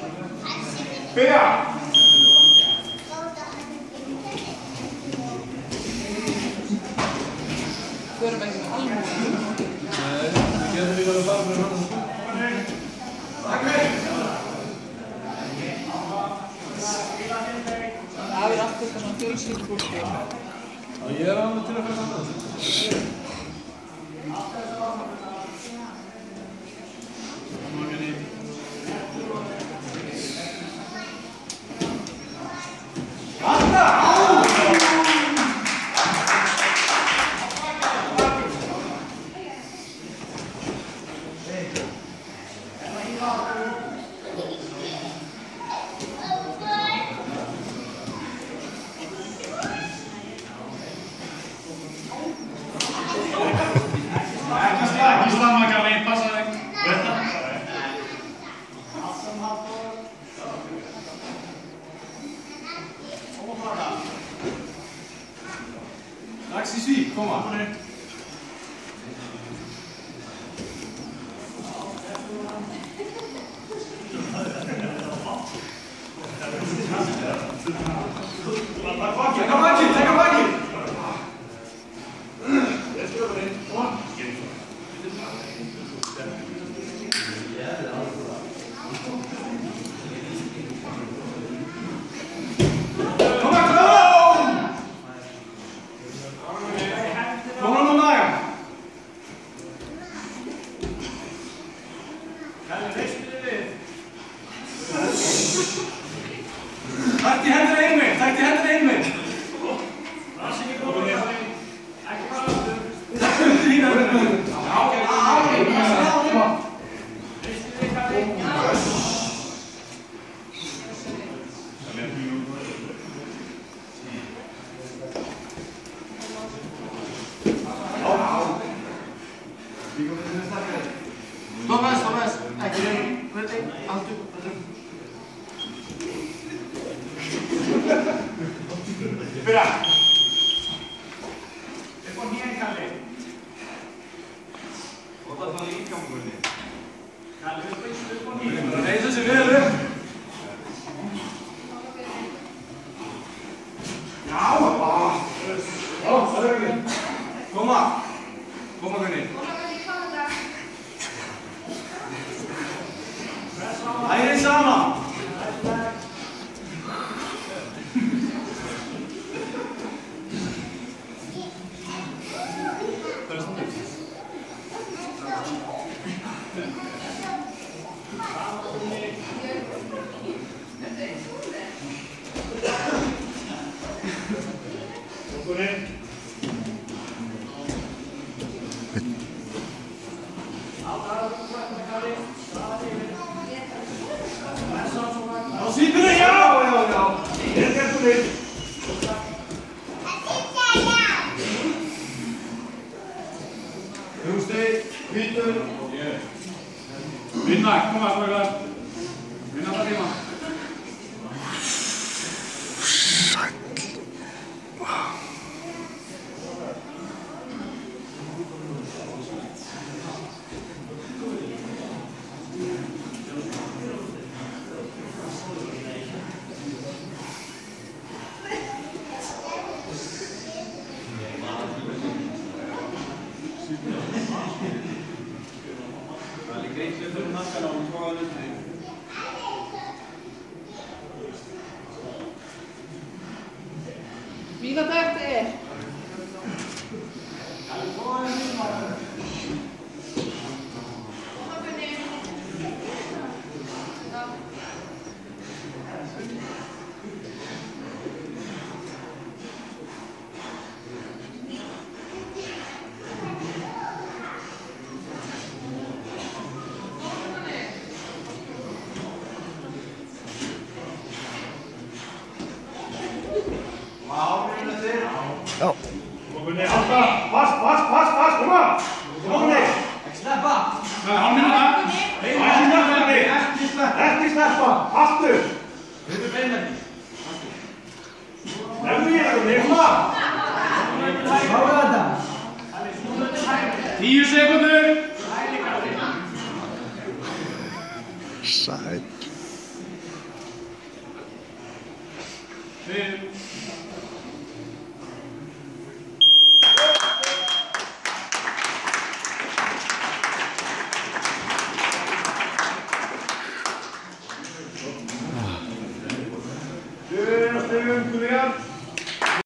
Byrja! Förum ekki með alveg. Nei, við getum líka að fara með hann. Það er allt eitthvað svona. Já, ég er alveg til að fara annað. sì, sì, come? Ma Thomas, Thomas, aquí. Espera. Á síðunni, já, já, já. Ég er þú þig. Hugsteg, hvítur. Vinna, koma, strákar. Vinna Mira, Tarte. No. Alltaf, pass, pass, pass, pass, koma! Koma þig! Ekki sleppa! Hána hérna! Hána hérna! Ekki sleppa! Ekki sleppa! Aftur! Við erum beinlega því. Nefnum ég það, nefnum það! Hána þetta! Tíu sekundur! Sæl. Fimm. up.